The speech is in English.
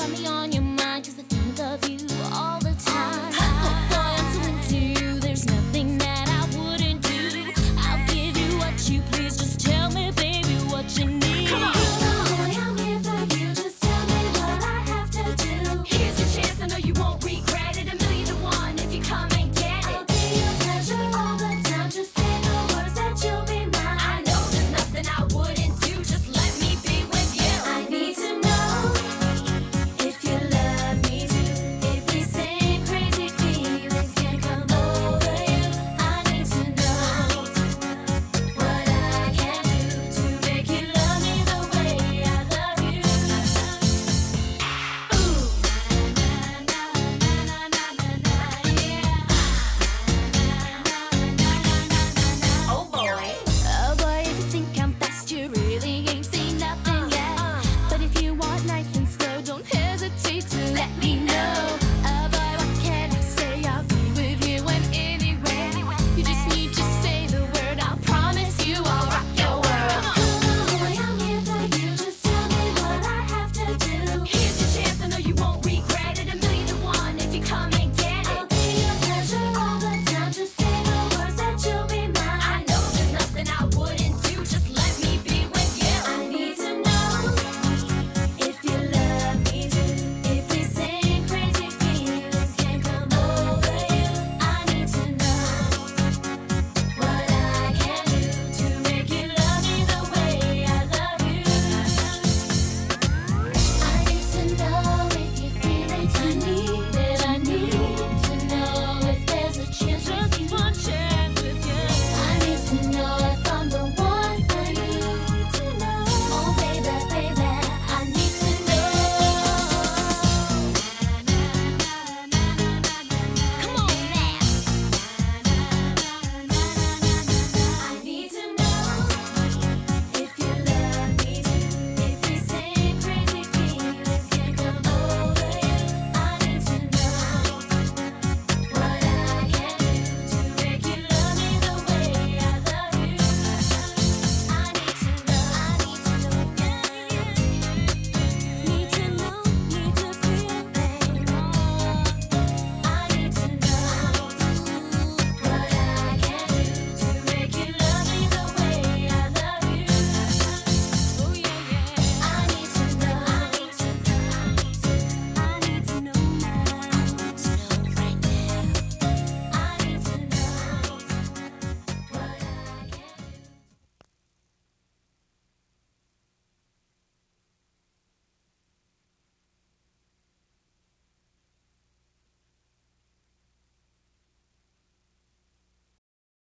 find me on your